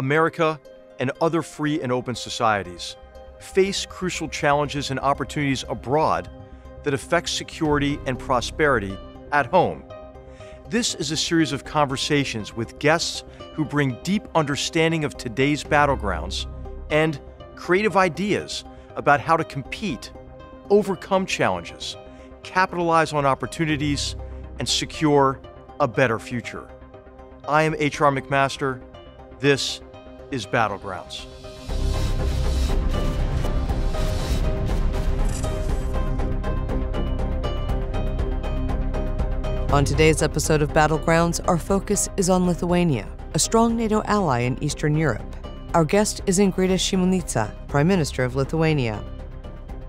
America and other free and open societies face crucial challenges and opportunities abroad that affect security and prosperity at home. This is a series of conversations with guests who bring deep understanding of today's battlegrounds and creative ideas about how to compete, overcome challenges, capitalize on opportunities, and secure a better future. I am H.R. McMaster. This is Battlegrounds. On today's episode of Battlegrounds, our focus is on Lithuania, a strong NATO ally in Eastern Europe. Our guest is Ingrida Šimonytė, Prime Minister of Lithuania.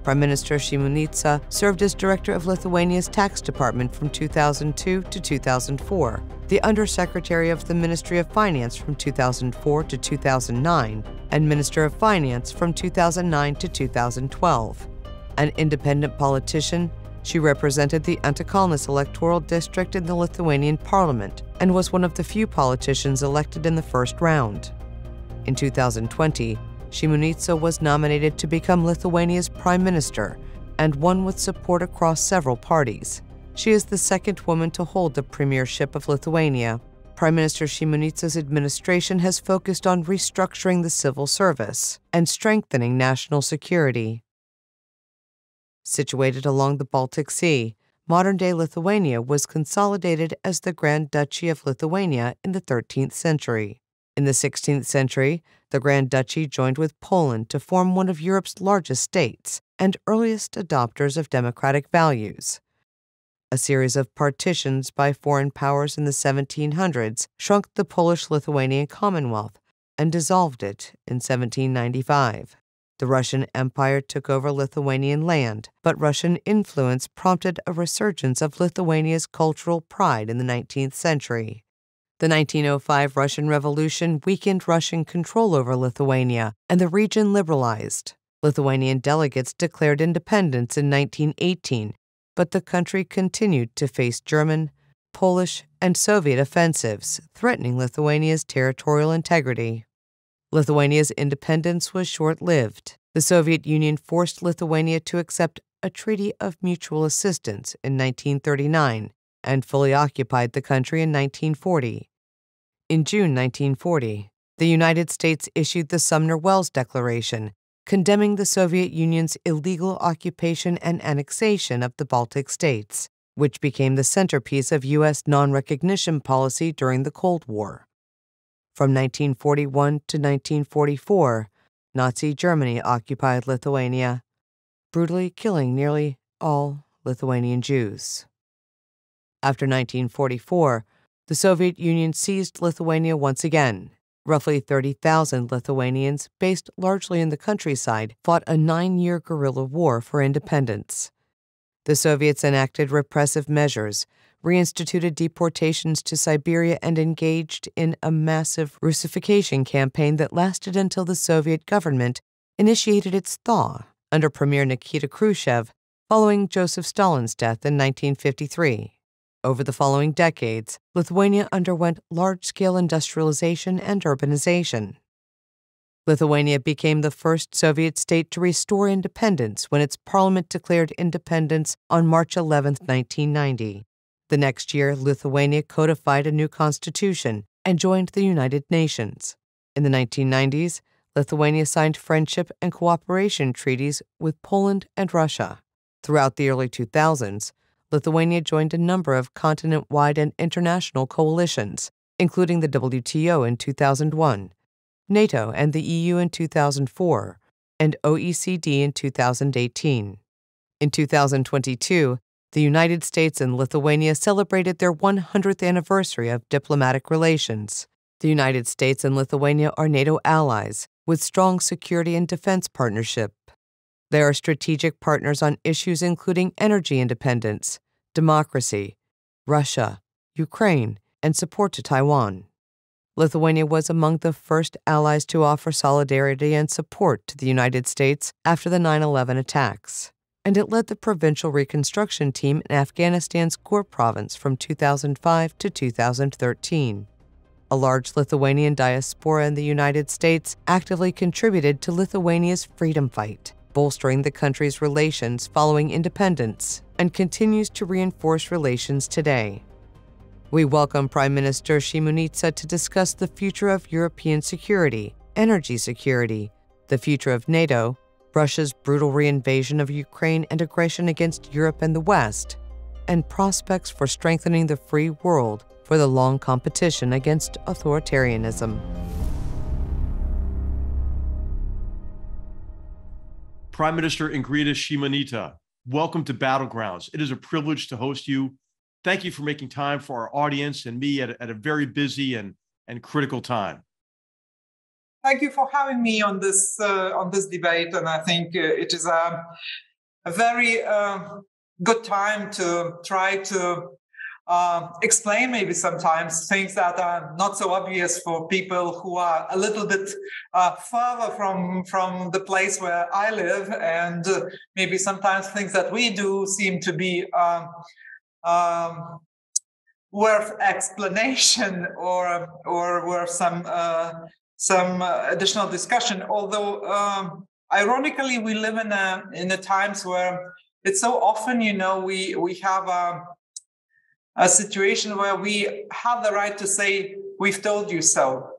Prime Minister Šimonytė served as Director of Lithuania's Tax Department from 2002 to 2004, the Undersecretary of the Ministry of Finance from 2004 to 2009, and Minister of Finance from 2009 to 2012. An independent politician, she represented the Antakalnis electoral district in the Lithuanian parliament and was one of the few politicians elected in the first round. In 2020, Šimonytė was nominated to become Lithuania's prime minister and won with support across several parties. She is the second woman to hold the premiership of Lithuania. Prime Minister Šimonytė's administration has focused on restructuring the civil service and strengthening national security. Situated along the Baltic Sea, modern day Lithuania was consolidated as the Grand Duchy of Lithuania in the 13th century. In the 16th century, the Grand Duchy joined with Poland to form one of Europe's largest states and earliest adopters of democratic values. A series of partitions by foreign powers in the 1700s shrunk the Polish Lithuanian Commonwealth and dissolved it in 1795. The Russian Empire took over Lithuanian land, but Russian influence prompted a resurgence of Lithuania's cultural pride in the 19th century. The 1905 Russian Revolution weakened Russian control over Lithuania, and the region liberalized. Lithuanian delegates declared independence in 1918, but the country continued to face German, Polish, and Soviet offensives, threatening Lithuania's territorial integrity. Lithuania's independence was short lived. The Soviet Union forced Lithuania to accept a Treaty of Mutual Assistance in 1939 and fully occupied the country in 1940. In June 1940, the United States issued the Sumner Welles Declaration, condemning the Soviet Union's illegal occupation and annexation of the Baltic states, which became the centerpiece of U.S. non recognition policy during the Cold War. From 1941 to 1944, Nazi Germany occupied Lithuania, brutally killing nearly all Lithuanian Jews. After 1944, the Soviet Union seized Lithuania once again. Roughly 30,000 Lithuanians, based largely in the countryside, fought a nine year guerrilla war for independence. The Soviets enacted repressive measures, reinstituted deportations to Siberia and engaged in a massive Russification campaign that lasted until the Soviet government initiated its thaw under Premier Nikita Khrushchev following Joseph Stalin's death in 1953. Over the following decades, Lithuania underwent large scale industrialization and urbanization. Lithuania became the first Soviet state to restore independence when its parliament declared independence on March 11, 1990. The next year, Lithuania codified a new constitution and joined the United Nations. In the 1990s, Lithuania signed friendship and cooperation treaties with Poland and Russia. Throughout the early 2000s, Lithuania joined a number of continent wide and international coalitions, including the WTO in 2001, NATO and the EU in 2004, and OECD in 2018. In 2022, the United States and Lithuania celebrated their 100th anniversary of diplomatic relations. The United States and Lithuania are NATO allies with strong security and defense partnership. They are strategic partners on issues including energy independence, democracy, Russia, Ukraine, and support to Taiwan. Lithuania was among the first allies to offer solidarity and support to the United States after the 9 11 attacks and it led the provincial reconstruction team in Afghanistan's Ghor province from 2005 to 2013. A large Lithuanian diaspora in the United States actively contributed to Lithuania's freedom fight, bolstering the country's relations following independence, and continues to reinforce relations today. We welcome Prime Minister Šimonytė to discuss the future of European security, energy security, the future of NATO, Russia's brutal reinvasion of Ukraine and aggression against Europe and the West, and prospects for strengthening the free world for the long competition against authoritarianism. Prime Minister Ingrida Šimonytė, welcome to Battlegrounds. It is a privilege to host you. Thank you for making time for our audience and me at a, at a very busy and, and critical time thank you for having me on this uh, on this debate, and I think uh, it is a, a very uh, good time to try to uh, explain maybe sometimes things that are not so obvious for people who are a little bit uh, further from from the place where I live, and uh, maybe sometimes things that we do seem to be. Um, um, worth explanation or or worth some uh, some uh, additional discussion. Although, um, ironically, we live in a in a times where it's so often, you know, we we have a a situation where we have the right to say we've told you so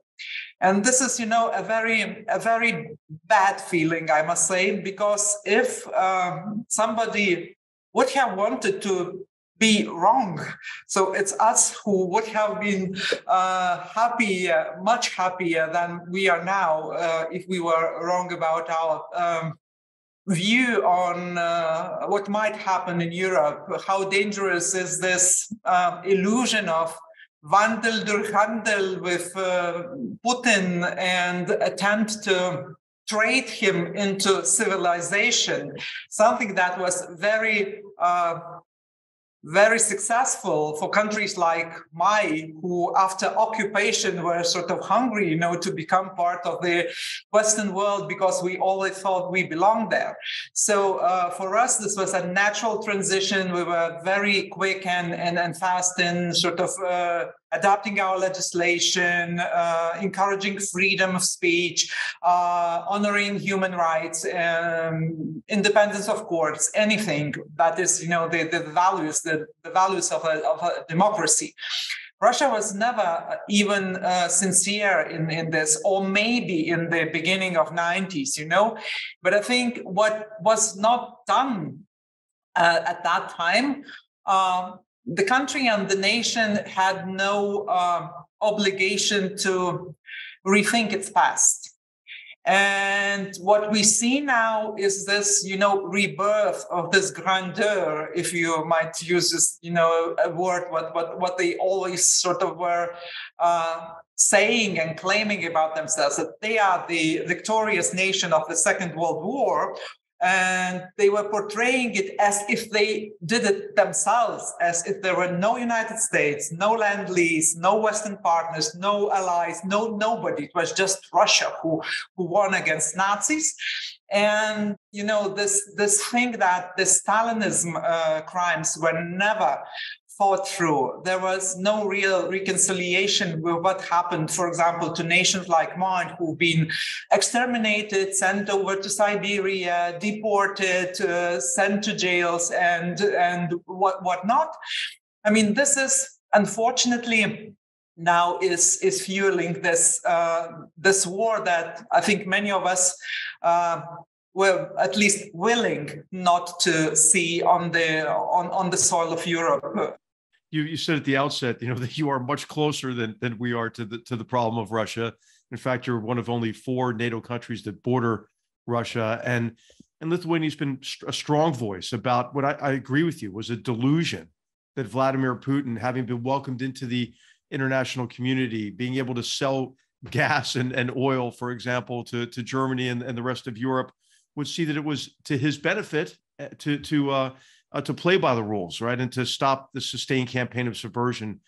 and this is you know a very a very bad feeling i must say because if um, somebody would have wanted to be wrong. So it's us who would have been uh, happy, uh, much happier than we are now uh, if we were wrong about our um, view on uh, what might happen in Europe. How dangerous is this uh, illusion of Wandel durch Handel with uh, Putin and attempt to trade him into civilization, something that was very uh, very successful for countries like my who after occupation were sort of hungry, you know, to become part of the Western world because we always thought we belonged there. So uh, for us, this was a natural transition. We were very quick and and, and fast in sort of uh, adapting our legislation, uh, encouraging freedom of speech, uh, honoring human rights, um, independence of courts, anything that is, you know, the, the values, the, the values of a, of a democracy. Russia was never even uh, sincere in, in this, or maybe in the beginning of 90s, you know. But I think what was not done uh, at that time um, the country and the nation had no uh, obligation to rethink its past. And what we see now is this, you know, rebirth of this grandeur, if you might use this, you know, a word, what what what they always sort of were uh, saying and claiming about themselves that they are the victorious nation of the Second World War, and they were portraying it as if they did it themselves, as if there were no United States, no land lease, no Western partners, no allies, no nobody. It was just Russia who, who won against Nazis. And you know this this thing that the Stalinism uh, crimes were never fought through. There was no real reconciliation with what happened, for example, to nations like mine who've been exterminated, sent over to Siberia, deported, uh, sent to jails, and and what whatnot. I mean, this is unfortunately now is is fueling this uh, this war that I think many of us uh, were at least willing not to see on the on, on the soil of Europe you, you said at the outset, you know, that you are much closer than, than we are to the to the problem of Russia. In fact, you're one of only four NATO countries that border Russia, and and Lithuania's been a strong voice about what I, I agree with you was a delusion that Vladimir Putin, having been welcomed into the international community, being able to sell gas and, and oil, for example, to, to Germany and, and the rest of Europe, would see that it was to his benefit eh, to to uh, uh, to play by the rules, right, and to stop the sustained campaign of subversion.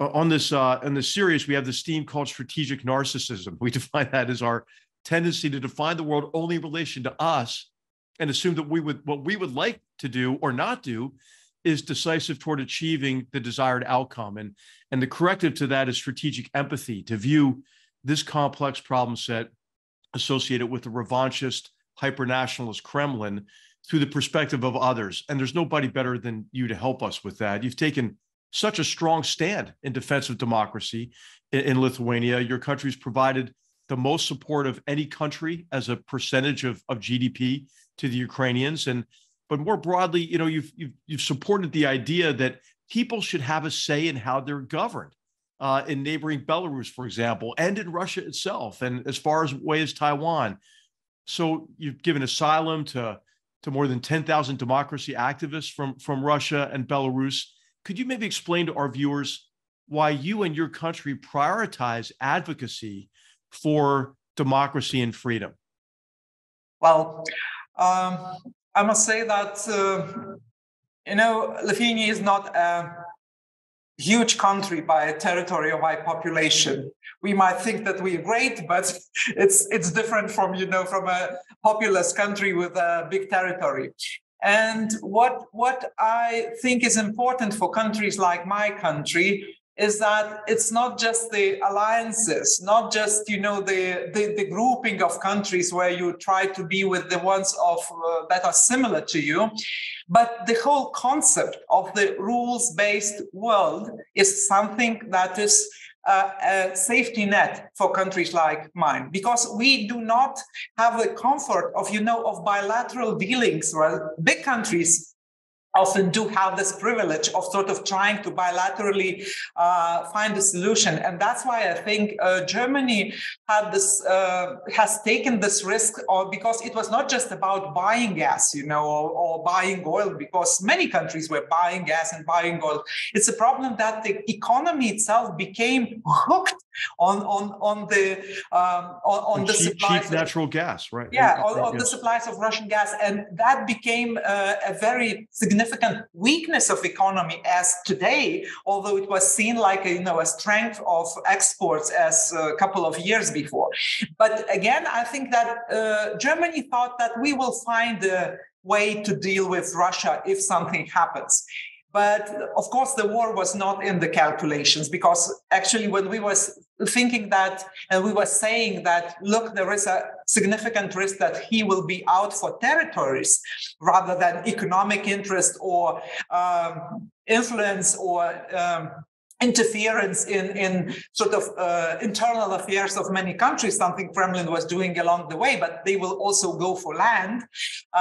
Uh, on this uh, in this series, we have this theme called strategic narcissism. We define that as our tendency to define the world only in relation to us, and assume that we would what we would like to do or not do is decisive toward achieving the desired outcome. And, and the corrective to that is strategic empathy to view this complex problem set associated with the revanchist, hyper-nationalist Kremlin through the perspective of others. And there's nobody better than you to help us with that. You've taken such a strong stand in defense of democracy in, in Lithuania. Your country's provided the most support of any country as a percentage of, of GDP to the Ukrainians. And but more broadly, you know, you've, you've, you've supported the idea that people should have a say in how they're governed uh, in neighboring Belarus, for example, and in Russia itself, and as far as away as Taiwan. So you've given asylum to to more than 10,000 democracy activists from, from Russia and Belarus. Could you maybe explain to our viewers why you and your country prioritize advocacy for democracy and freedom? Well, um, I must say that, uh, you know, Lithuania is not a huge country by territory or by population. We might think that we're great, but it's it's different from you know from a populous country with a big territory. And what what I think is important for countries like my country is that it's not just the alliances, not just you know the, the, the grouping of countries where you try to be with the ones of uh, that are similar to you, but the whole concept of the rules-based world is something that is uh, a safety net for countries like mine because we do not have the comfort of you know of bilateral dealings right big countries often do have this privilege of sort of trying to bilaterally uh, find a solution. And that's why i think uh, germany had this uh, has taken this risk or because it was not just about buying gas you know or, or, buying oil because many countries were buying gas and buying oil. It's a problem that the economy itself became hooked on on on the um, on, on the cheap, supplies cheap natural gas right yeah on, on the supplies of russian gas and that became uh, a very significant weakness of economy as today, although it was seen like a, you know a strength of exports as a couple of years before. But again, I think that uh, Germany thought that we will find a way to deal with Russia if something happens. But of course, the war was not in the calculations because actually, when we were thinking that and we were saying that, look, there is a significant risk that he will be out for territories rather than economic interest or um, influence or um, interference in, in sort of uh, internal affairs of many countries, something Kremlin was doing along the way, but they will also go for land. Uh,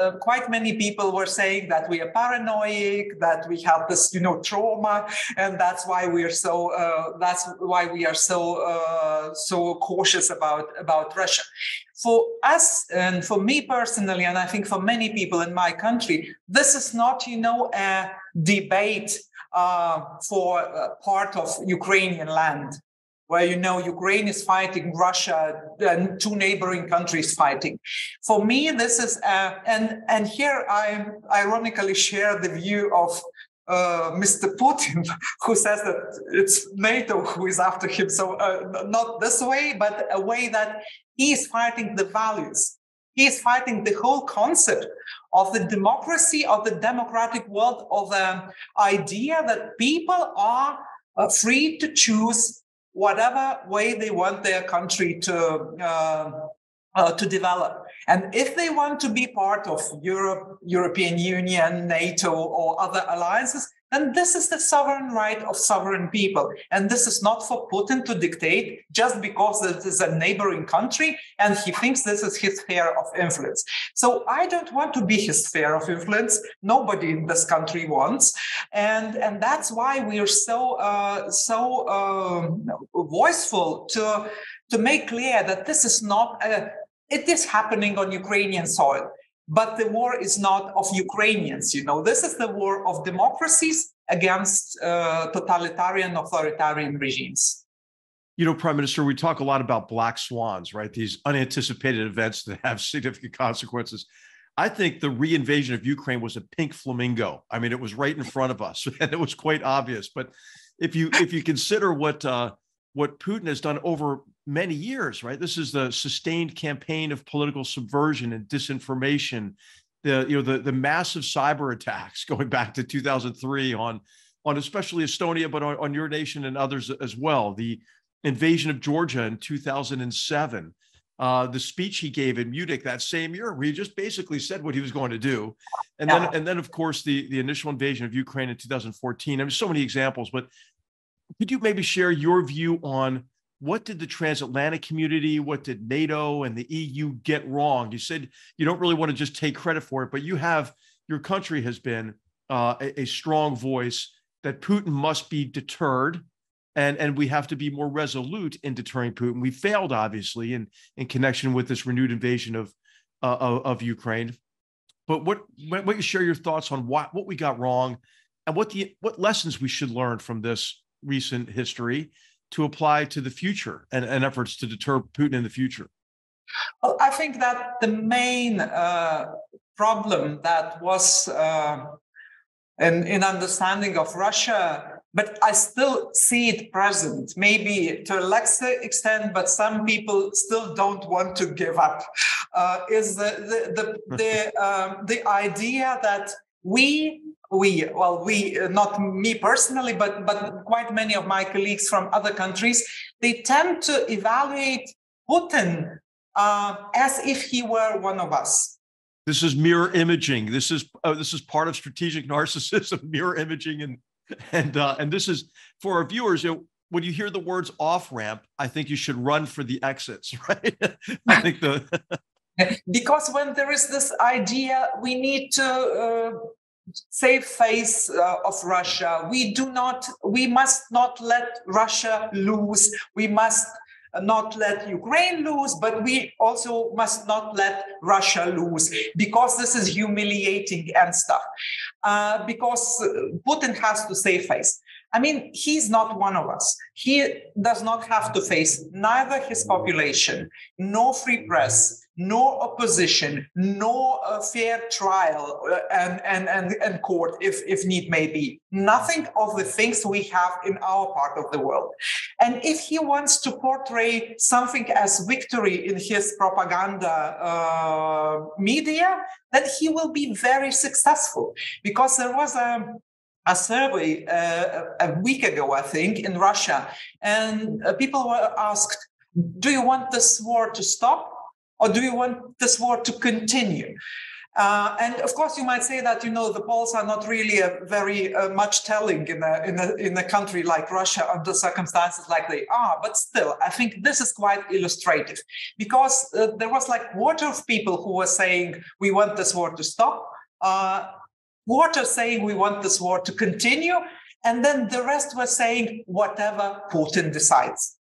uh, quite many people were saying that we are paranoid, that we have this, you know, trauma, and that's why we are so uh, that's why we are so uh, so cautious about about Russia. For us and for me personally, and I think for many people in my country, this is not, you know, a debate uh, for uh, part of Ukrainian land, where you know Ukraine is fighting Russia and two neighboring countries fighting. For me, this is uh, and and here I ironically share the view of uh, Mr. Putin, who says that it's NATO who is after him. So uh, not this way, but a way that he is fighting the values. He is fighting the whole concept of the democracy, of the democratic world, of the idea that people are uh, free to choose whatever way they want their country to uh, uh, to develop. And if they want to be part of Europe, European Union, NATO, or other alliances, then this is the sovereign right of sovereign people. And this is not for Putin to dictate just because it is a neighboring country and he thinks this is his sphere of influence. So I don't want to be his sphere of influence. Nobody in this country wants. And, and that's why we are so, uh, so um, voiceful to, to make clear that this is not a, it is happening on Ukrainian soil. But the war is not of Ukrainians, you know. This is the war of democracies against uh, totalitarian, authoritarian regimes. You know, Prime Minister, we talk a lot about black swans, right? These unanticipated events that have significant consequences. I think the reinvasion of Ukraine was a pink flamingo. I mean, it was right in front of us, and it was quite obvious. But if you if you consider what uh, what Putin has done over many years, right? This is the sustained campaign of political subversion and disinformation, the you know the the massive cyber attacks going back to 2003 on on especially Estonia, but on, on your nation and others as well. The invasion of Georgia in 2007. Uh, the speech he gave in Munich that same year, where he just basically said what he was going to do, and yeah. then and then of course the the initial invasion of Ukraine in 2014. I mean, so many examples, but could you maybe share your view on what did the transatlantic community, what did NATO and the EU get wrong? You said you don't really want to just take credit for it, but you have your country has been uh, a, a strong voice that Putin must be deterred and and we have to be more resolute in deterring Putin. We failed, obviously, in in connection with this renewed invasion of uh, of, of, Ukraine. But what what you share your thoughts on what what we got wrong, and what the what lessons we should learn from this recent history to apply to the future and, and efforts to deter Putin in the future. Well, I think that the main uh, problem that was uh, in, in understanding of Russia but I still see it present, maybe to a lesser extent, but some people still don't want to give up. Uh, is the the the the, um, the idea that we we well we not me personally but but quite many of my colleagues from other countries they tend to evaluate putin uh, as if he were one of us this is mirror imaging this is uh, this is part of strategic narcissism mirror imaging and and uh, and this is for our viewers. You know, when you hear the words off ramp, I think you should run for the exits, right? I think the because when there is this idea, we need to. Uh, save face uh, of russia we do not we must not let russia lose we must not let Ukraine lose, but we also must not let Russia lose because this is humiliating and stuff. Uh, because Putin has to save face. I mean, he's not one of us. He does not have to face neither his population, nor free press, no opposition, no uh, fair trial uh, and, and, and, and court if, if need may be. Nothing of the things we have in our part of the world. And if he wants to portray something as victory in his propaganda uh, media, then he will be very successful because there was a a survey uh, a week ago, I think, in Russia, and uh, people were asked, "Do you want this war to stop, or do you want this war to continue? Uh, and of course, you might say that you know the polls are not really a very uh, much telling in a, in a in a country like Russia under circumstances like they are. But still, I think this is quite illustrative because uh, there was like quarter of people who were saying we want this war to stop, uh, quarter saying we want this war to continue, and then the rest were saying whatever Putin decides.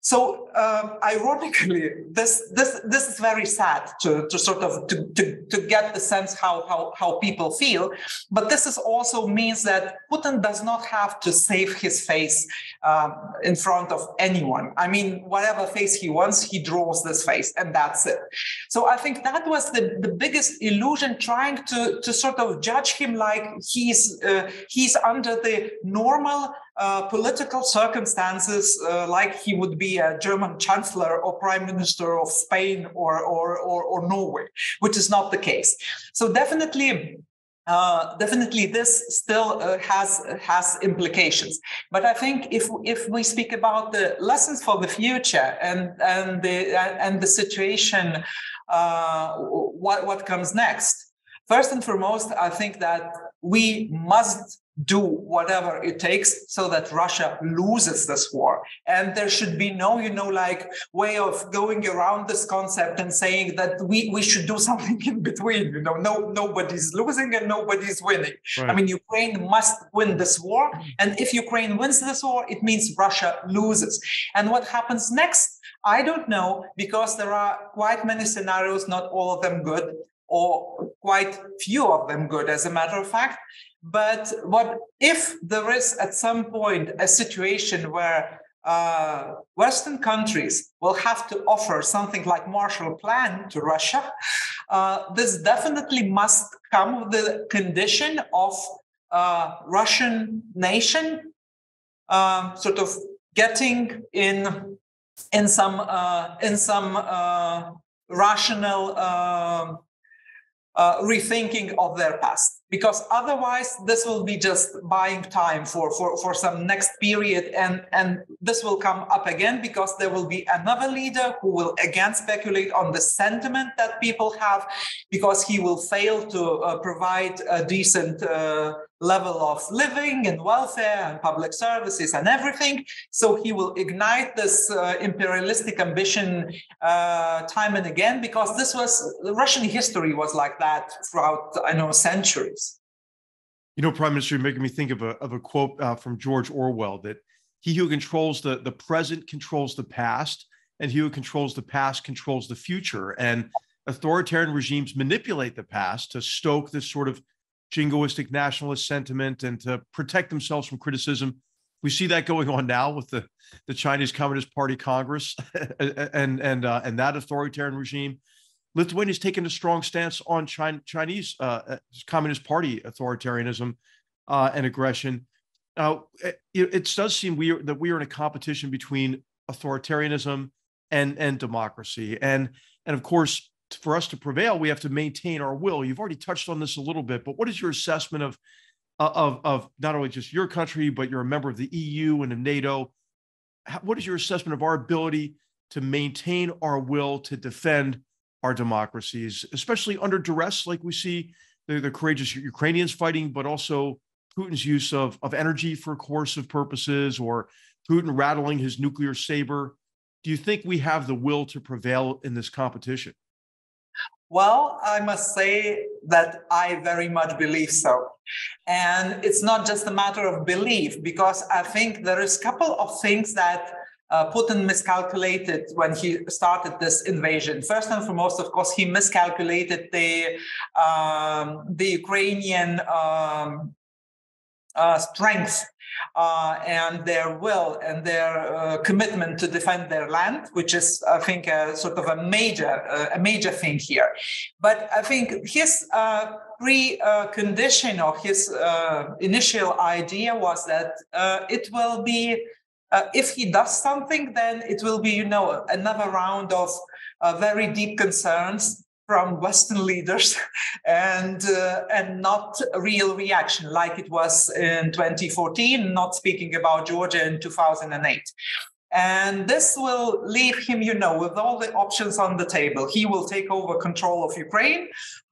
So um, ironically, this this this is very sad to, to sort of to, to, to get the sense how, how how people feel. But this is also means that Putin does not have to save his face um, in front of anyone. I mean, whatever face he wants, he draws this face, and that's it. So I think that was the, the biggest illusion, trying to to sort of judge him like he's uh, he's under the normal uh, political circumstances uh, like he would be a German chancellor or prime minister of Spain or, or, or, or Norway, which is not the case. So definitely uh, definitely this still uh, has has implications but i think if if we speak about the lessons for the future and and the and the situation uh, what what comes next first and foremost i think that we must do whatever it takes so that Russia loses this war. And there should be no, you know, like way of going around this concept and saying that we, we should do something in between. You know, no nobody's losing and nobody's winning. Right. I mean, Ukraine must win this war. And if Ukraine wins this war, it means Russia loses. And what happens next? I don't know because there are quite many scenarios, not all of them good or quite few of them good, as a matter of fact. But what if there is at some point a situation where uh, Western countries will have to offer something like Marshall Plan to Russia? Uh, this definitely must come with the condition of uh, Russian nation um, sort of getting in in some uh, in some uh, rational um, uh, rethinking of their past because otherwise this will be just buying time for, for, for some next period and, and this will come up again because there will be another leader who will again speculate on the sentiment that people have because he will fail to uh, provide a decent uh, level of living and welfare and public services and everything. So he will ignite this uh, imperialistic ambition uh, time and again because this was Russian history was like that throughout I know centuries. You know, Prime Minister, you're making me think of a of a quote uh, from George Orwell that he who controls the the present controls the past, and he who controls the past controls the future. And authoritarian regimes manipulate the past to stoke this sort of jingoistic nationalist sentiment and to protect themselves from criticism. We see that going on now with the, the Chinese Communist Party Congress and and uh, and that authoritarian regime. Lithuania has taken a strong stance on China, Chinese uh, uh Communist Party authoritarianism uh, and aggression. Now, it, it, does seem we are, that we are in a competition between authoritarianism and and democracy, and and of course, for us to prevail, we have to maintain our will. You've already touched on this a little bit, but what is your assessment of uh, of of not only just your country, but you're a member of the EU and of NATO? What is your assessment of our ability to maintain our will to defend our democracies, especially under duress, like we see the, the courageous Ukrainians fighting, but also Putin's use of, of energy for coercive purposes or Putin rattling his nuclear saber? Do you think we have the will to prevail in this competition? Well, I must say that I very much believe so. And it's not just a matter of belief, because I think there is a couple of things that uh, Putin miscalculated when he started this invasion. First and foremost, of course, he miscalculated the um, the Ukrainian um, uh, strength uh, and their will and their uh, commitment to defend their land, which is, I think, sort of a major uh, a major thing here. But I think his uh, precondition or his uh, initial idea was that it will be. if he does something, then it will be, you know, another round of very deep concerns from Western leaders and uh, and not real reaction like it was in 2014, not speaking about Georgia in 2008. And this will leave him, you know, with all the options on the table. He will take over control of Ukraine.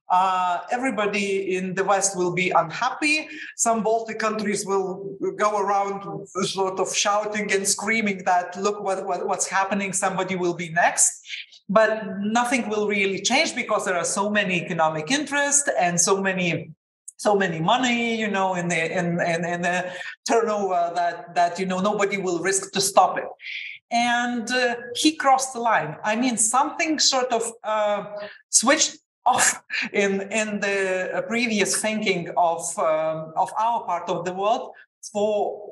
Uh, everybody in the West will be unhappy. Some Baltic countries will go around sort of shouting and screaming that, look what, what, what's happening, somebody will be next but nothing will really change because there are so many economic interests and so many so many money you know in the in, in, in the turnover that that you know nobody will risk to stop it. And uh, he crossed the line. I mean something sort of uh, switched off in in the previous thinking of um, of our part of the world for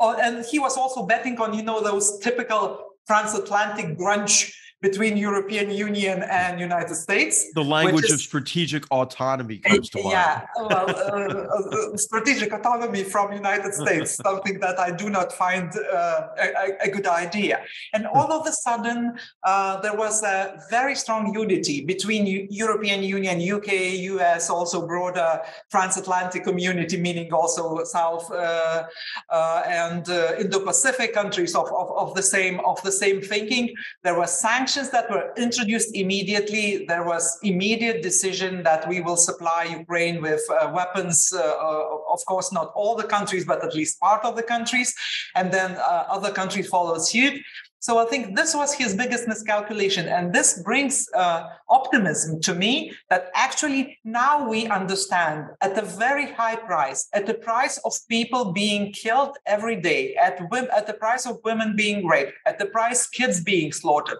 oh, and he was also betting on you know those typical transatlantic grunge between European Union and United States. The language is, of strategic autonomy comes to mind. Yeah, well, uh, uh, strategic autonomy from United States, something that I do not find uh, a, a, good idea. And all of a sudden, uh, there was a very strong unity between U- European Union, UK, US, also broader transatlantic community, meaning also South uh, uh, and Indo-Pacific countries of, of, of the same of the same thinking. There was sanctions sanctions that were introduced immediately, there was immediate decision that we will supply Ukraine with uh, weapons. Uh, uh, of course, not all the countries, but at least part of the countries, and then uh, other countries followed suit. So I think this was his biggest miscalculation. And this brings uh, optimism to me that actually now we understand at a very high price, at the price of people being killed every day, at, at the price of women being raped, at the price kids being slaughtered,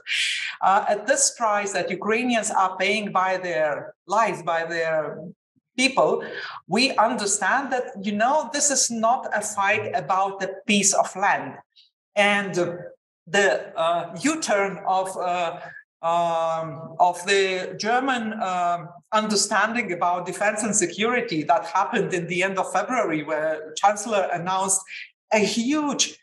uh, at this price that Ukrainians are paying by their lives, by their people, we understand that, you know, this is not a fight about a piece of land. And the uh, U-turn of uh, um, of the German um, understanding about defense and security that happened in the end of February, where Chancellor announced a huge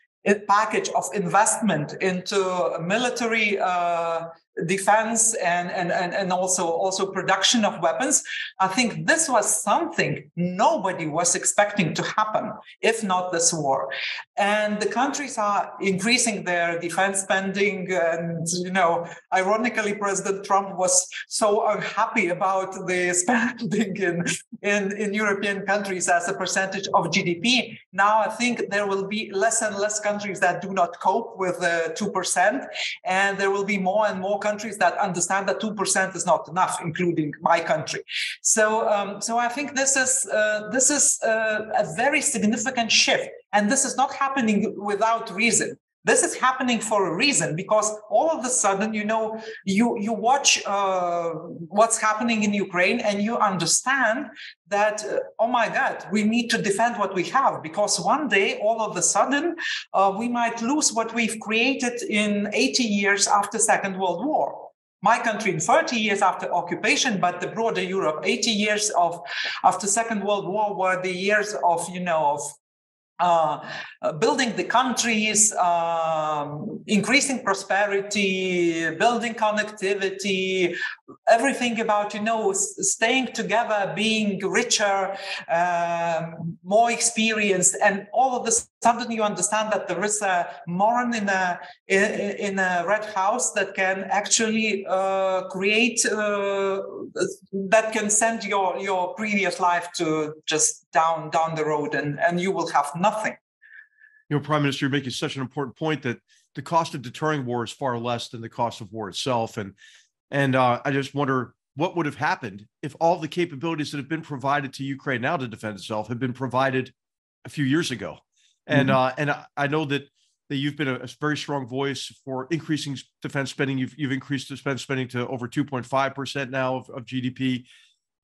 package of investment into military uh, defense and, and, and, and also, also production of weapons. I think this was something nobody was expecting to happen, if not this war. And the countries are increasing their defense spending. And, you know, ironically, President Trump was so unhappy about the spending in, in, in European countries as a percentage of GDP. Now I think there will be less and less countries that do not cope with the 2%. And there will be more and more countries that understand that 2% is not enough, including my country. So, um, so I think this is, uh, this is uh, a very significant shift. And this is not happening without reason this is happening for a reason because all of a sudden you know you you watch uh, what's happening in ukraine and you understand that uh, oh my god we need to defend what we have because one day all of a sudden uh, we might lose what we've created in 80 years after second world war. My country in 30 years after occupation but the broader europe 80 years of after second world war were the years of you know of uh, uh, building the countries, um, increasing prosperity, building connectivity, everything about you know staying together, being richer, um, more experienced, and all of this. Suddenly, you understand that there is a moron in a in a red house that can actually uh, create uh, that can send your your previous life to just down down the road, and and you will have nothing you know, Prime Minister, you're making such an important point that the cost of deterring war is far less than the cost of war itself. And and uh, I just wonder what would have happened if all the capabilities that have been provided to Ukraine now to defend itself had been provided a few years ago. And mm-hmm. uh, and I know that that you've been a, a, very strong voice for increasing defense spending. You've you've increased defense spending to over 2.5 percent now of, of GDP.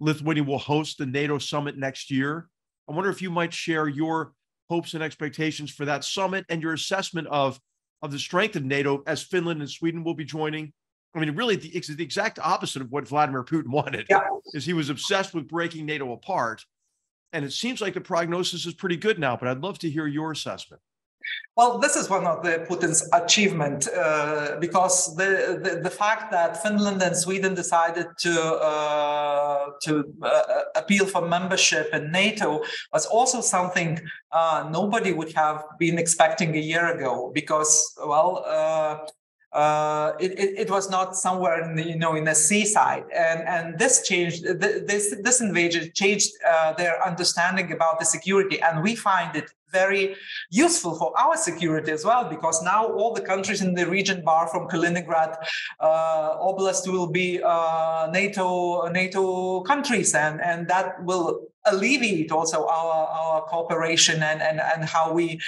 Lithuania will host the NATO summit next year. I wonder if you might share your hopes and expectations for that summit and your assessment of of the strength of NATO as Finland and Sweden will be joining. I mean, really, the, it's the exact opposite of what Vladimir Putin wanted. Yeah. Is he was obsessed with breaking NATO apart, and it seems like the prognosis is pretty good now. But I'd love to hear your assessment. Well, this is one of the Putin's achievement uh, because the, the, the fact that Finland and Sweden decided to uh, to uh, appeal for membership in NATO was also something uh, nobody would have been expecting a year ago because well uh, it, it, it, was not somewhere in the, you know in the seaside. And and this changed this this invasion changed uh, their understanding about the security. And we find it very useful for our security as well because now all the countries in the region bar from Kaliningrad uh, oblast will be uh, NATO NATO countries and and that will alleviate also our, our cooperation and, and, and how we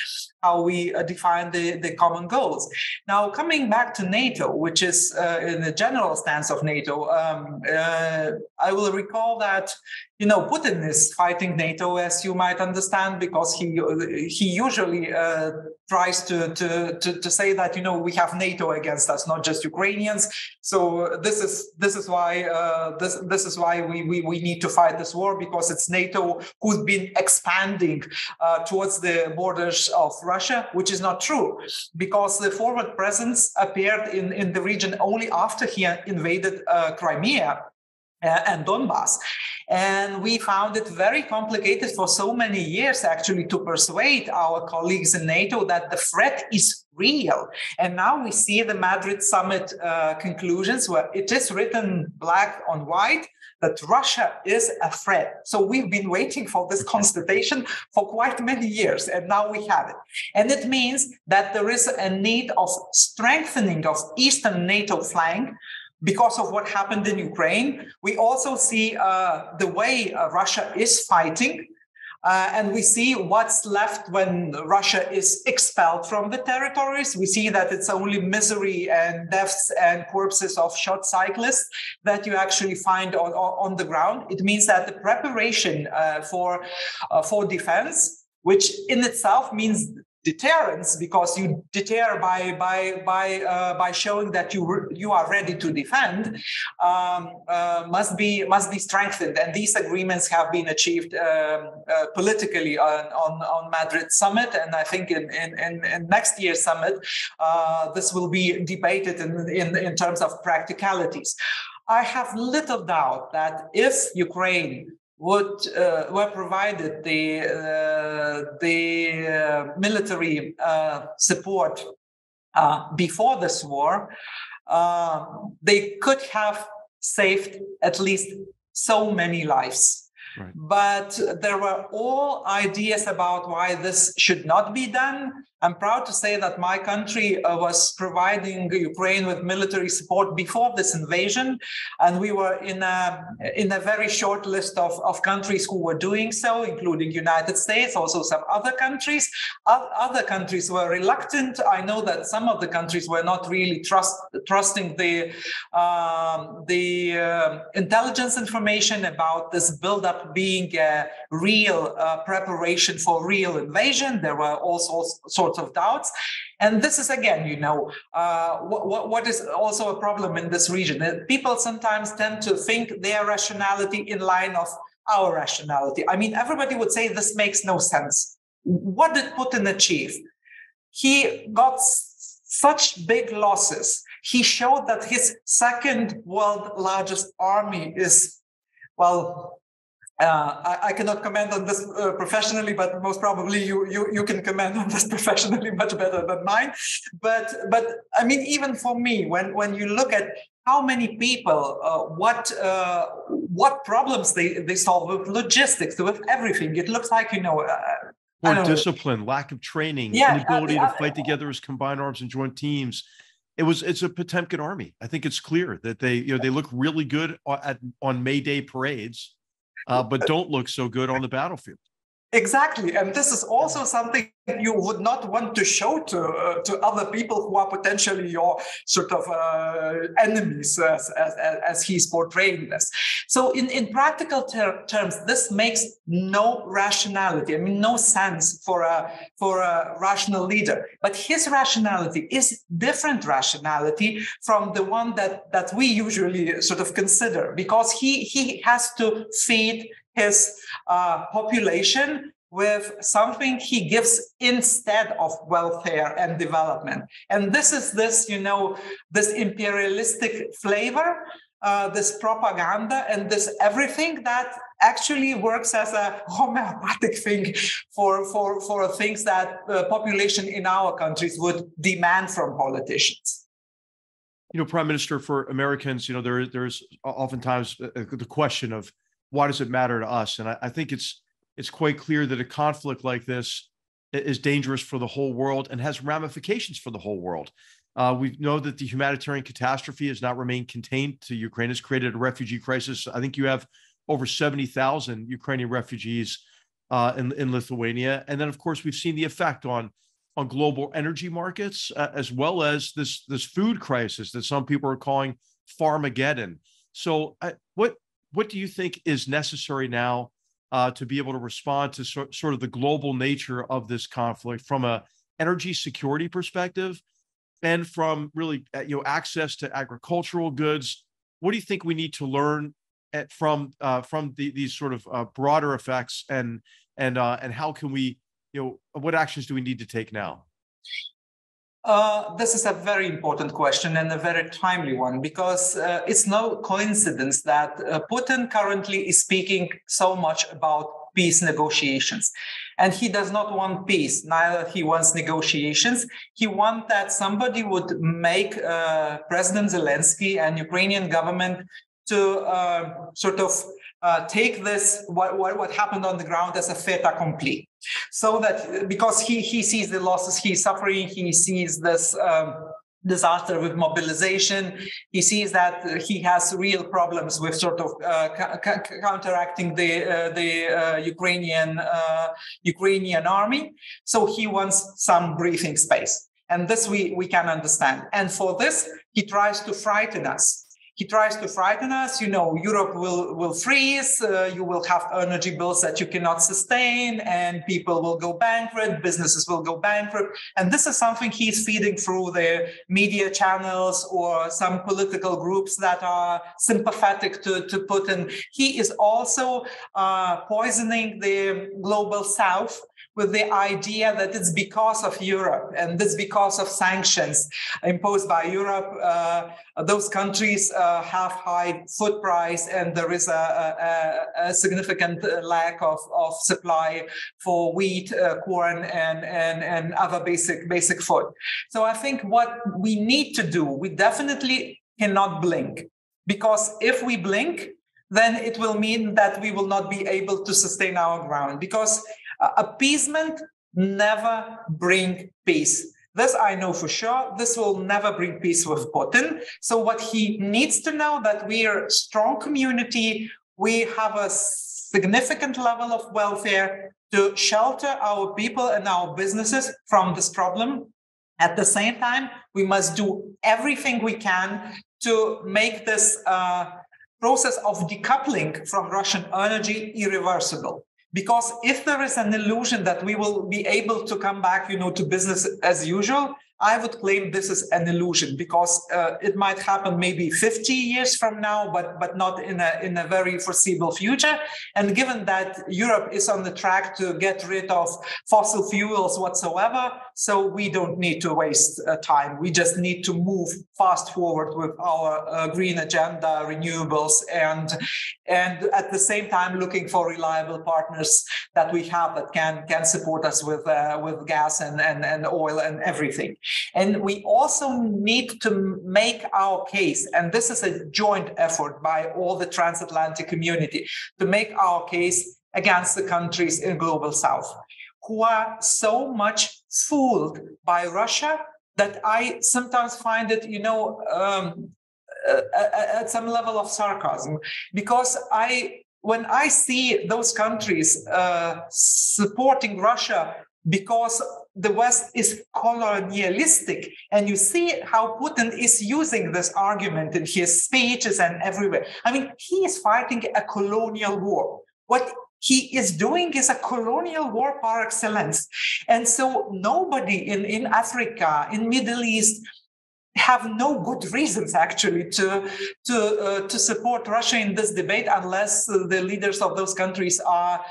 how we uh, define the, the common goals. Now, coming back to NATO, which is uh, in the general stance of NATO, um, uh, I will recall that you know Putin is fighting NATO, as you might understand, because he he usually uh, tries to, to to to say that you know we have NATO against us, not just Ukrainians. So this is this is why uh, this this is why we, we we need to fight this war because it's NATO who's been expanding uh, towards the borders of Russia, which is not true, because the forward presence appeared in in the region only after he invaded uh, Crimea uh, and Donbass. And we found it very complicated for so many years actually to persuade our colleagues in NATO that the threat is real. And now we see the Madrid summit uh, conclusions where it is written black on white that Russia is a threat. So we've been waiting for this constatation for quite many years, and now we have it. And it means that there is a need of strengthening of Eastern NATO flank because of what happened in Ukraine. We also see uh, the way uh, Russia is fighting. Uh, and we see what's left when Russia is expelled from the territories. We see that it's only misery and deaths and corpses of shot cyclists that you actually find on, on the ground. It means that the preparation uh, for uh, for defense, which in itself means deterrence because you deter by by by uh, by showing that you re- you are ready to defend um, uh, must be must be strengthened and these agreements have been achieved um, uh, politically on, on on Madrid summit and I think in in, in, in next year's summit uh, this will be debated in, in in terms of practicalities. I have little doubt that if Ukraine would uh, were provided the uh, the uh, military uh, support uh, before this war, uh, they could have saved at least so many lives. Right. But there were all ideas about why this should not be done. I'm proud to say that my country uh, was providing Ukraine with military support before this invasion, and we were in a in a very short list of, of countries who were doing so, including United States, also some other countries. Other countries were reluctant. I know that some of the countries were not really trust, trusting the um, the uh, intelligence information about this buildup being a real uh, preparation for real invasion. There were also sorts of doubts. And this is again, you know, uh, what, what is also a problem in this region. People sometimes tend to think their rationality in line of our rationality. I mean, everybody would say this makes no sense. What did Putin achieve? He got such big losses. He showed that his second world largest army is, well, uh, I, I, cannot comment on this uh, professionally, but most probably you, you you can comment on this professionally much better than mine. But but I mean, even for me, when when you look at how many people, uh, what uh, what problems they they solve with logistics, with everything, it looks like you know. or uh, discipline, know. lack of training, yeah, inability to fight together as combined arms and joint teams it was it's a Potemkin army. I think it's clear that they you know they look really good at on May Day parades, uh, but don't look so good on the battlefield. Exactly, and this is also something you would not want to show to uh, to other people who are potentially your sort of uh, enemies, as, as, as he's portraying this. So, in in practical ter- terms, this makes no rationality. I mean, no sense for a for a rational leader. But his rationality is different rationality from the one that that we usually sort of consider, because he he has to feed his uh, population with something he gives instead of welfare and development. And this is this, you know, this imperialistic flavor, uh, this propaganda, and this everything that actually works as a homeopathic thing for, for, for things that the population in our countries would demand from politicians. You know, Prime Minister, for Americans, you know, there, there's oftentimes the question of why does it matter to us? And I, I think it's it's quite clear that a conflict like this is dangerous for the whole world and has ramifications for the whole world. Uh, we know that the humanitarian catastrophe has not remained contained to Ukraine. Has created a refugee crisis. I think you have over seventy thousand Ukrainian refugees uh, in, in Lithuania, and then of course we've seen the effect on on global energy markets uh, as well as this this food crisis that some people are calling Farmageddon. So, what what do you think is necessary now uh, to be able to respond to so, sort of the global nature of this conflict from a energy security perspective and from really uh, you know access to agricultural goods? What do you think we need to learn at, from uh, from the, these sort of uh, broader effects and and uh, and how can we you know what actions do we need to take now uh, this is a very important question and a very timely one because uh, it's no coincidence that uh, Putin currently is speaking so much about peace negotiations. And he does not want peace, neither he wants negotiations. He wants that somebody would make uh, President Zelensky and Ukrainian government to uh, sort of uh, take this what, what, what happened on the ground as a fait accompli. So that because he he sees the losses he's suffering he sees this um, disaster with mobilization he sees that he has real problems with sort of uh, counteracting the uh, the uh, ukrainian uh, ukrainian army. So he wants some breathing space. And this we we can understand. And for this he tries to frighten us he tries to frighten us. You know, Europe will will freeze. Uh, you will have energy bills that you cannot sustain, and people will go bankrupt. Businesses will go bankrupt. And this is something he's feeding through the media channels or some political groups that are sympathetic to, to Putin. He is also uh, poisoning the global south with the idea that it's because of Europe and it's because of sanctions imposed by Europe. Uh, those countries uh, have high food price and there is a, a, a significant lack of, of supply for wheat, uh, corn, and, and, and other basic, basic food. So I think what we need to do, we definitely cannot blink because if we blink, then it will mean that we will not be able to sustain our ground because uh, appeasement never bring peace. This I know for sure. This will never bring peace with Putin. So what he needs to know that we are a strong community. We have a significant level of welfare to shelter our people and our businesses from this problem. At the same time, we must do everything we can to make this uh, process of decoupling from Russian energy irreversible because if there is an illusion that we will be able to come back you know to business as usual I would claim this is an illusion because uh, it might happen maybe 50 years from now, but but not in a in a very foreseeable future. And given that Europe is on the track to get rid of fossil fuels whatsoever, so we don't need to waste uh, time. We just need to move fast forward with our uh, green agenda, renewables, and and at the same time looking for reliable partners that we have that can can support us with uh, with gas and, and and oil and everything. And we also need to make our case, and this is a joint effort by all the transatlantic community to make our case against the countries in global south who are so much fooled by Russia that I sometimes find it, you know, um, at some level of sarcasm, because I when I see those countries uh, supporting Russia because the West is colonialistic. And you see how Putin is using this argument in his speeches and everywhere. I mean, he is fighting a colonial war. What he is doing is a colonial war par excellence. And so nobody in, in Africa, in Middle East, have no good reasons actually to to uh, to support Russia in this debate unless the leaders of those countries are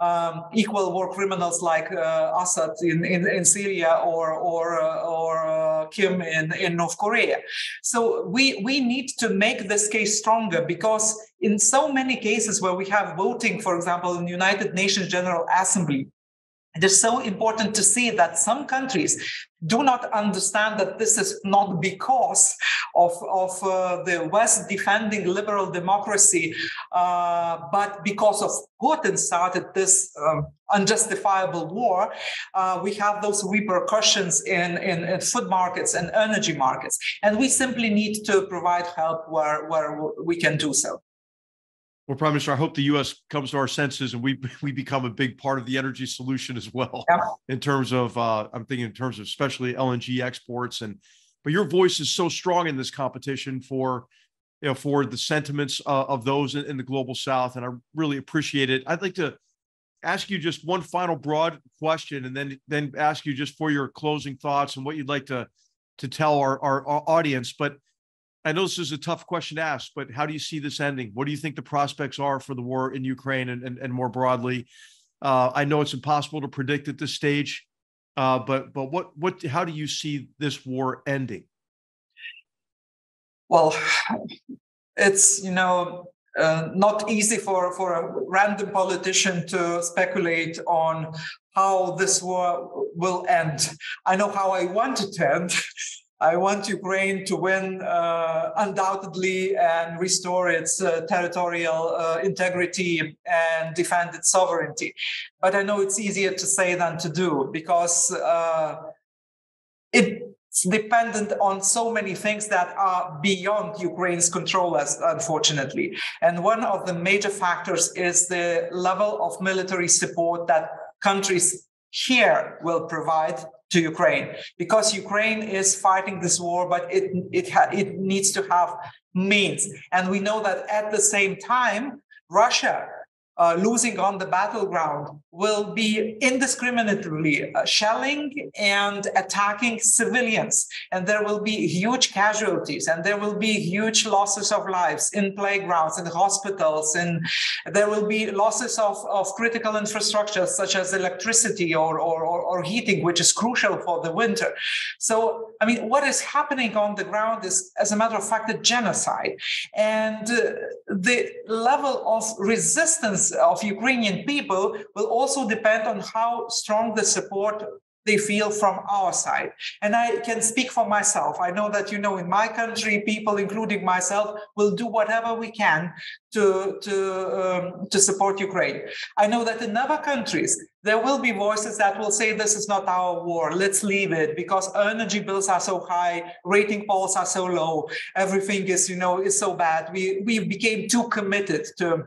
um, equal war criminals like uh, Assad in, in, in, Syria or or uh, or uh, Kim in, in North Korea. So we we need to make this case stronger because in so many cases where we have voting, for example, in United Nations General Assembly, it is so important to see that some countries do not understand that this is not because of, of uh, the West defending liberal democracy, uh, but because of Putin started this um, unjustifiable war. Uh, we have those repercussions in, in, in, food markets and energy markets. And we simply need to provide help where, where we can do so. Well, Prime Minister, I hope the U.S. comes to our senses and we we become a big part of the energy solution as well. Yeah. In terms of, uh, I'm thinking in terms of especially LNG exports and, but your voice is so strong in this competition for, you know, for the sentiments uh, of those in, in the global South, and I really appreciate it. I'd like to ask you just one final broad question, and then then ask you just for your closing thoughts and what you'd like to to tell our, our, our audience. But I know this is a tough question to ask, but how do you see this ending? What do you think the prospects are for the war in Ukraine and, and, and more broadly? Uh, I know it's impossible to predict at this stage, uh, but but what what how do you see this war ending? Well, it's you know uh, not easy for for a random politician to speculate on how this war will end. I know how I want it to end. I want Ukraine to win uh, undoubtedly and restore its uh, territorial uh, integrity and defend its sovereignty. But I know it's easier to say than to do because uh, it's dependent on so many things that are beyond Ukraine's control, as unfortunately. And one of the major factors is the level of military support that countries here will provide to Ukraine. Because Ukraine is fighting this war, but it it ha- it needs to have means, and we know that at the same time, Russia uh, losing on the battleground will be indiscriminately uh, shelling and attacking civilians. And there will be huge casualties and there will be huge losses of lives in playgrounds, in hospitals, and there will be losses of, of critical infrastructure such as electricity or, or, or, or heating, which is crucial for the winter. So, I mean, what is happening on the ground is, as a matter of fact, a genocide. And uh, the level of resistance of Ukrainian people will also depend on how strong the support they feel from our side. And I can speak for myself. I know that, you know, in my country, people, including myself, will do whatever we can to, to, um, to support Ukraine. I know that in other countries, there will be voices that will say this is not our war let's leave it because energy bills are so high rating polls are so low everything is you know is so bad we we became too committed to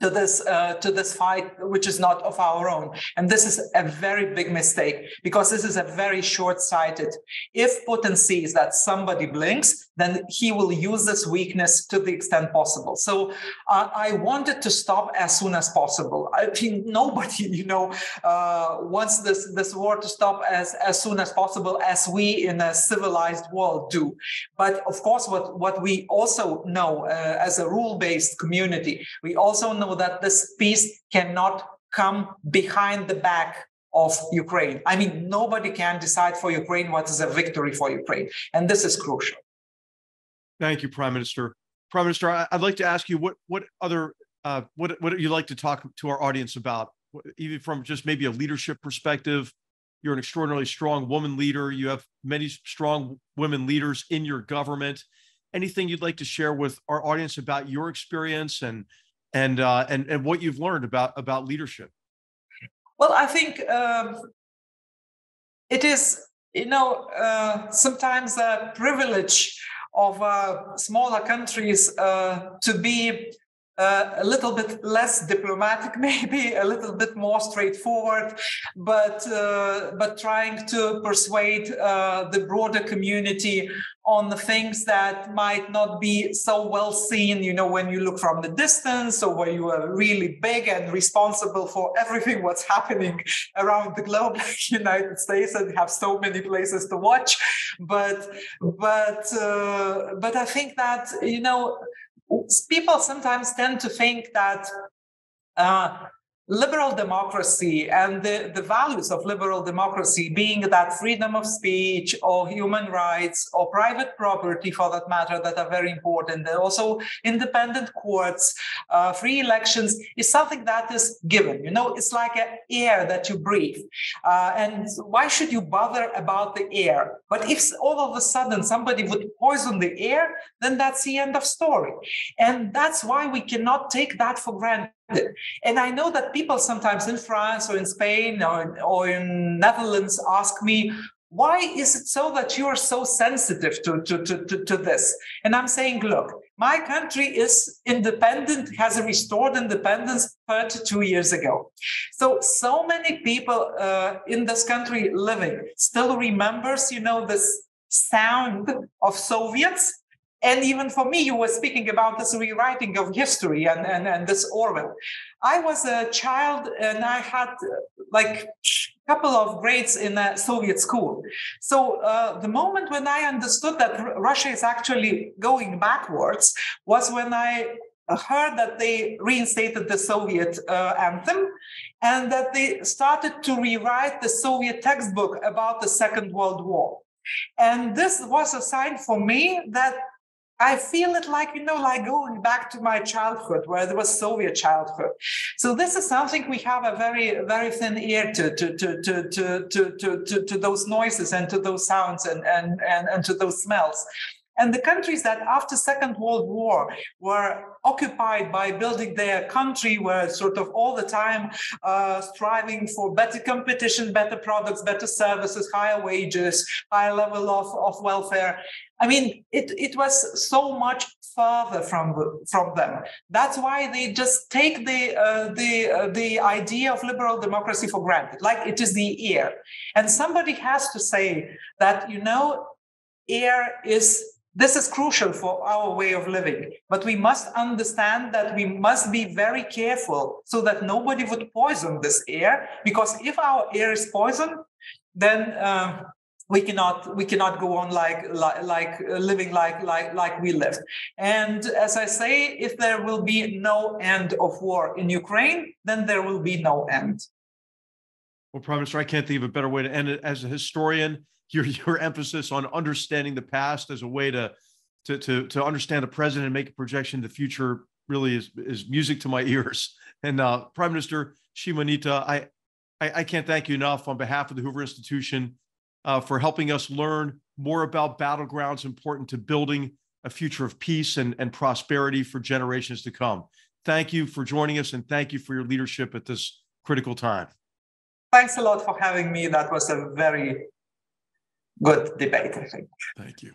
to this uh, to this fight which is not of our own. And this is a very big mistake because this is a very short-sighted. If putin sees that somebody blinks then he will use this weakness to the extent possible so uh, i wanted to stop as soon as possible i think nobody you know uh, wants this this war to stop as as soon as possible as we in a civilized world do but of course what what we also know uh, as a rule-based community we also know that this peace cannot come behind the back of Ukraine. I mean, nobody can decide for Ukraine what is a victory for Ukraine. And this is crucial. Thank you, Prime Minister. Prime Minister, I'd like to ask you what what other uh, what what you like to talk to our audience about, even from just maybe a leadership perspective. You're an extraordinarily strong woman leader. You have many strong women leaders in your government. Anything you'd like to share with our audience about your experience and and uh, and and what you've learned about about leadership. Well, I think um, it is you know uh, sometimes a privilege of uh, smaller countries uh, to be uh, a little bit less diplomatic, maybe a little bit more straightforward, but uh, but trying to persuade uh, the broader community on the things that might not be so well seen. You know, when you look from the distance, or where you are really big and responsible for everything what's happening around the globe, like United States, and have so many places to watch. But but uh, but I think that you know people sometimes tend to think that uh, liberal democracy and the, the values of liberal democracy being that freedom of speech or human rights or private property for that matter that are very important. And also independent courts uh, free elections is something that is given. You know it's like an air that you breathe. Uh, and why should you bother about the air? But if all of a sudden somebody would poison the air then that's the end of story. And that's why we cannot take that for granted and I know that people sometimes in France or in Spain or, or in Netherlands ask me, why is it so that you are so sensitive to, to, to, to, to this? And I'm saying, look, my country is independent, has restored independence 32 years ago. So, so many people uh, in this country living still remembers, you know, this sound of Soviets and even for me, you were speaking about this rewriting of history and, and, and this Orwell. I was a child and I had like a couple of grades in a Soviet school. So uh, the moment when I understood that Russia is actually going backwards was when I heard that they reinstated the Soviet uh, anthem and that they started to rewrite the Soviet textbook about the Second World War. And this was a sign for me that I feel it like, you know, like going back to my childhood where there was Soviet childhood. So this is something we have a very, very thin ear to, to, to, to, to, to, to, to those noises and to those sounds and, and, and, and to those smells. And the countries that after Second World War were occupied by building their country were sort of all the time uh, striving for better competition, better products, better services, higher wages, higher level of, of welfare. I mean, it, it was so much further from from them. That's why they just take the uh, the uh, the idea of liberal democracy for granted, like it is the air. And somebody has to say that you know, air is this is crucial for our way of living, but we must understand that we must be very careful so that nobody would poison this air. Because if our air is poisoned, then uh, we cannot we cannot go on like like, like uh, living like like like we lived and as i say if there will be no end of war in ukraine then there will be no end well prime minister i can't think of a better way to end it as a historian your your emphasis on understanding the past as a way to to to, to understand the present and make a projection to the future really is is music to my ears and uh, prime minister Šimonytė, I, I i can't thank you enough on behalf of the hoover institution uh, for helping us learn more about battlegrounds important to building a future of peace and, and prosperity for generations to come. Thank you for joining us and thank you for your leadership at this critical time. Thanks a lot for having me. That was a very good debate, I think. Thank you.